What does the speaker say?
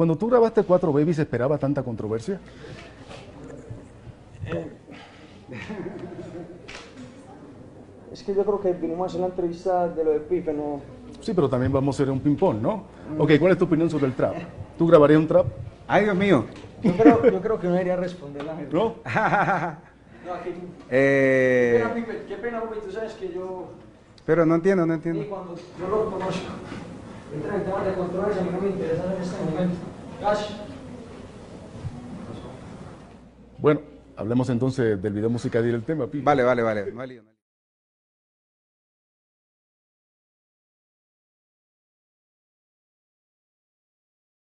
Cuando tú grabaste Cuatro Babies, ¿se esperaba tanta controversia? Es que yo creo que vinimos a hacer la entrevista de lo de Pipe, no... Sí, pero también vamos a hacer un ping-pong, ¿no? Ok, ¿cuál es tu opinión sobre el trap? ¿Tú grabarías un trap? Ay, Dios mío. Yo creo, yo creo que no debería responder la gente. ¿No? No, aquí... Qué Eh, pena, Pipe, qué pena, Pipe, tú sabes que yo... pero no entiendo, no Y entiendo. cuando yo lo conozco, entra en temas de controversia, a mí no me interesa en este momento. Gracias. Bueno, hablemos entonces del video musical y del tema, Pi. Vale, vale, vale.